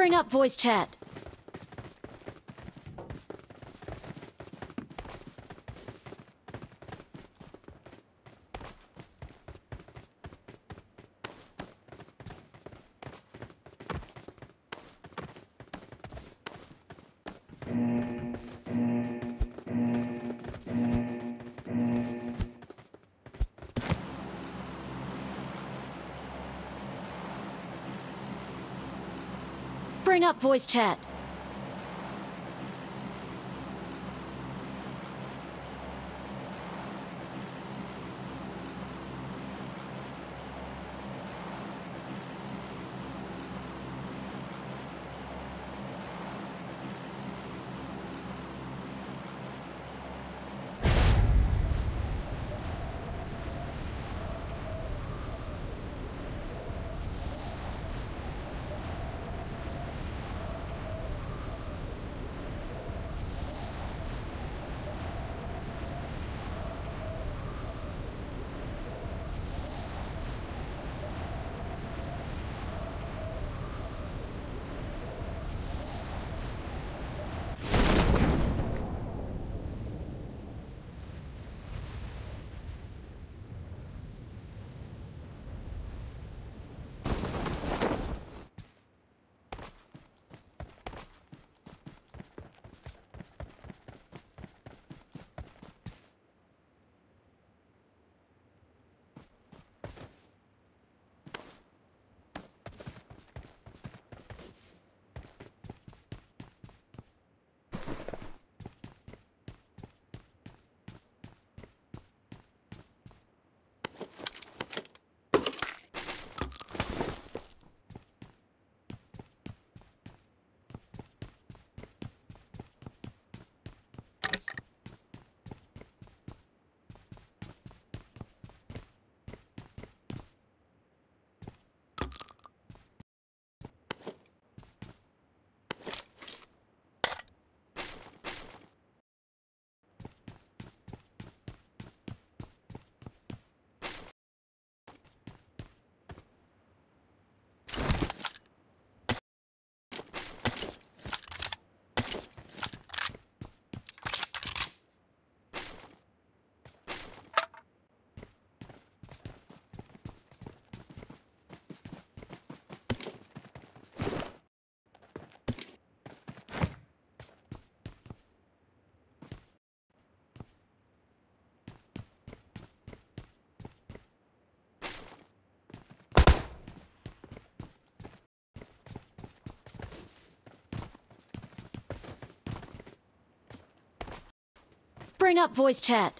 Bring up voice chat. Up voice chat. Bring up voice chat.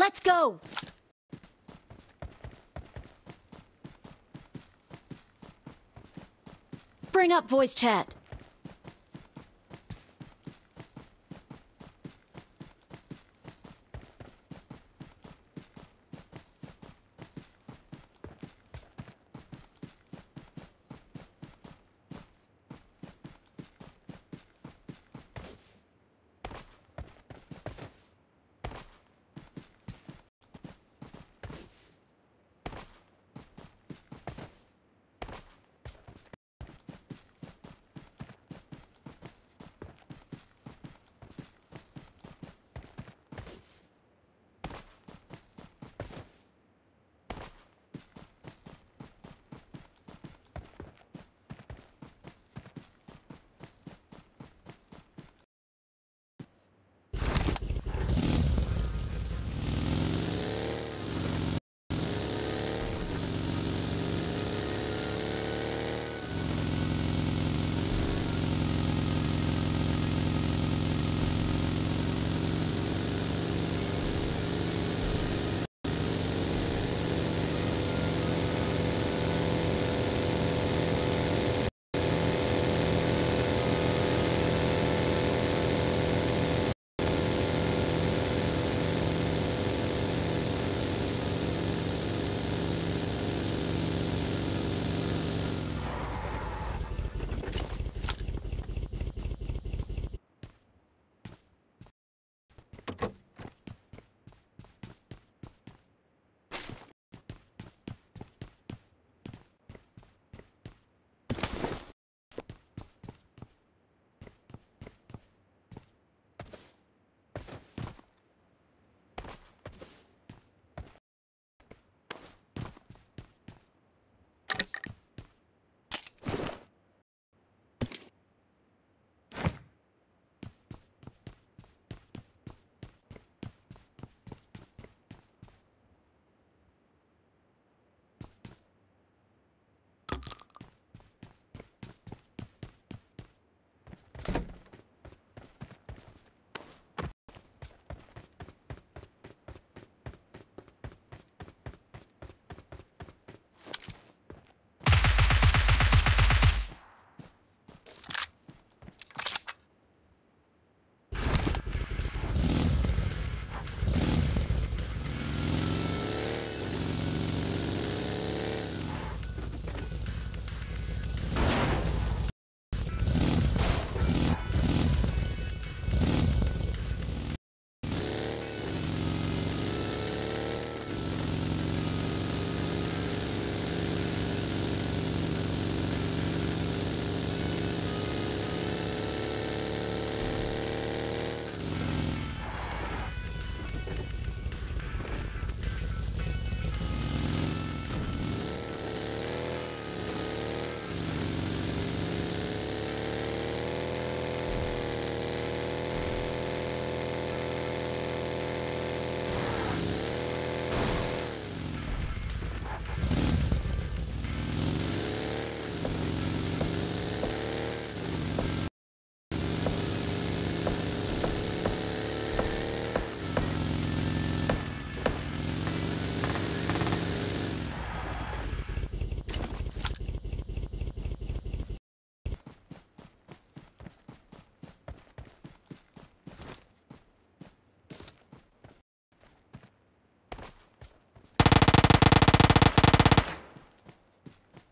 Let's go! Bring up voice chat.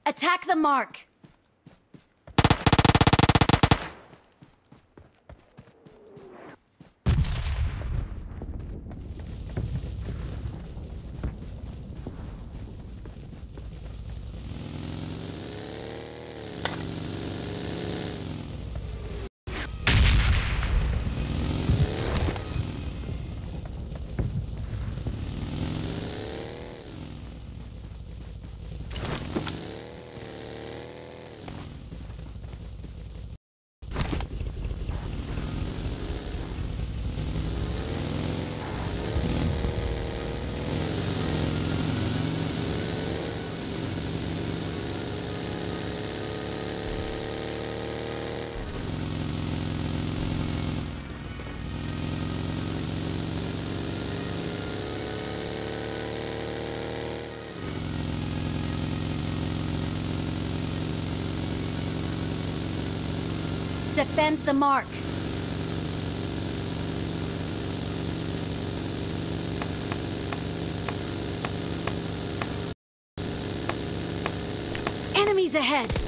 Attack the mark. Defend the mark. Enemies ahead!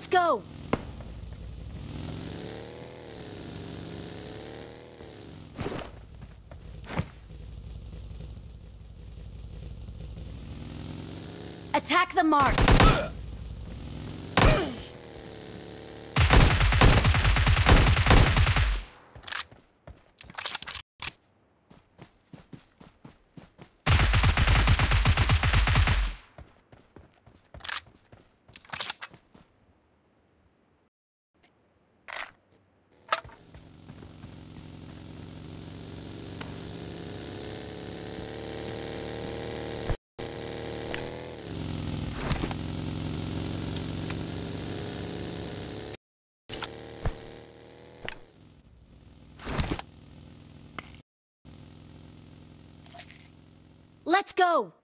Let's go! Attack the mark! Let's go!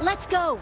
Let's go.